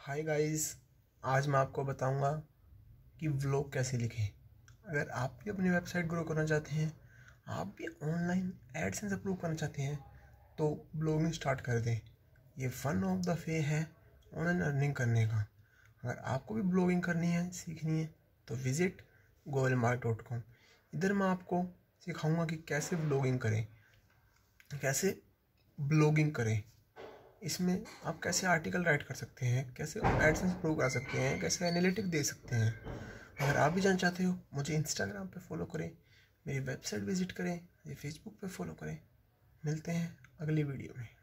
Hi guys आज मैं आपको बताऊँगा कि व्लॉग कैसे लिखें। अगर आप भी अपनी वेबसाइट ग्रो करना चाहते हैं, आप भी ऑनलाइन एडसेंस अप्रूव करना चाहते हैं तो ब्लॉगिंग स्टार्ट कर दें। ये वन ऑफ़ द वे है ऑनलाइन अर्निंग करने का। अगर आपको भी ब्लॉगिंग करनी है, सीखनी है तो visit goal mark dot com इधर मैं आपको सिखाऊँगा कि कैसे ब्लॉगिंग करें, कैसे ब्लॉगिंग करें। इसमें आप कैसे आर्टिकल राइट कर सकते हैं, कैसे एडसेंस प्रूव करा सकते हैं, कैसे एनालिटिक दे सकते हैं। अगर आप भी जानना चाहते हो, मुझे इंस्टाग्राम पे फॉलो करें, मेरी वेबसाइट विज़िट करें, मुझे फेसबुक पे फॉलो करें। मिलते हैं अगली वीडियो में।